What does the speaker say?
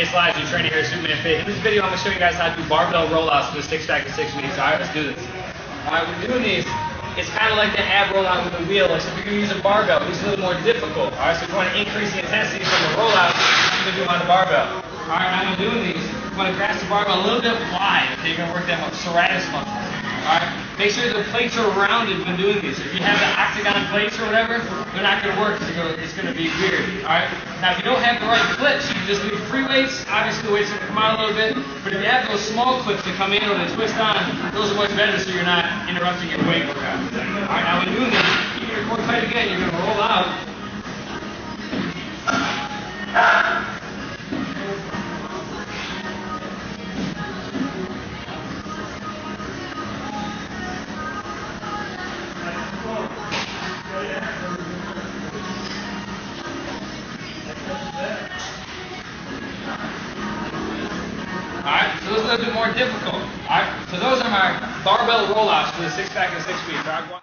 Hey Slides, your trainer here at Superman Fit. In this video, I'm going to show you guys how to do barbell rollouts for the six pack in six weeks. All right, let's do this. All right, we're doing these. It's kind of like the ab rollout with the wheel, except if you're going to use a barbell. It's a little more difficult. All right, so if you want to increase the intensity from the rollouts, you can do on the barbell. All right, I'm doing these. You want to grasp the barbell a little bit wide. Okay, you're going to work that serratus muscle. Alright? Make sure the plates are rounded when doing these. If you have the octagon plates or whatever, they're not going to work. It's going to be weird. Alright? Now, if you don't have the right clips, you can just do free weights. Obviously, the weights are going to come out a little bit. But if you have those small clips that come in or they twist on, those are much better so you're not interrupting your weight workout. Alright, now when doing this, keep your core tight again. You're going Alright, so those are a little bit more difficult. Alright, so those are my barbell rollouts for the six pack and six weeks. All right?